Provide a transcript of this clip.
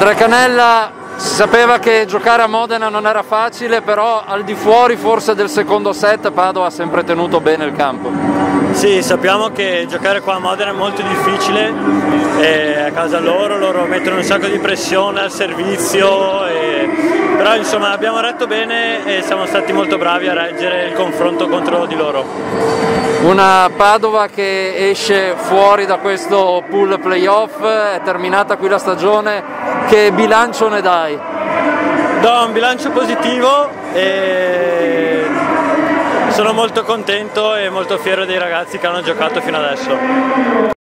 Andrea Canella si sapeva che giocare a Modena non era facile, però al di fuori forse del secondo set Padova ha sempre tenuto bene il campo. Sì, sappiamo che giocare qua a Modena è molto difficile, è a casa loro, loro mettono un sacco di pressione al servizio, e... però insomma abbiamo retto bene e siamo stati molto bravi a reggere il confronto contro di loro. Una Padova che esce fuori da questo pool playoff, è terminata qui la stagione, che bilancio ne dai? Do un bilancio positivo e sono molto contento e molto fiero dei ragazzi che hanno giocato fino adesso.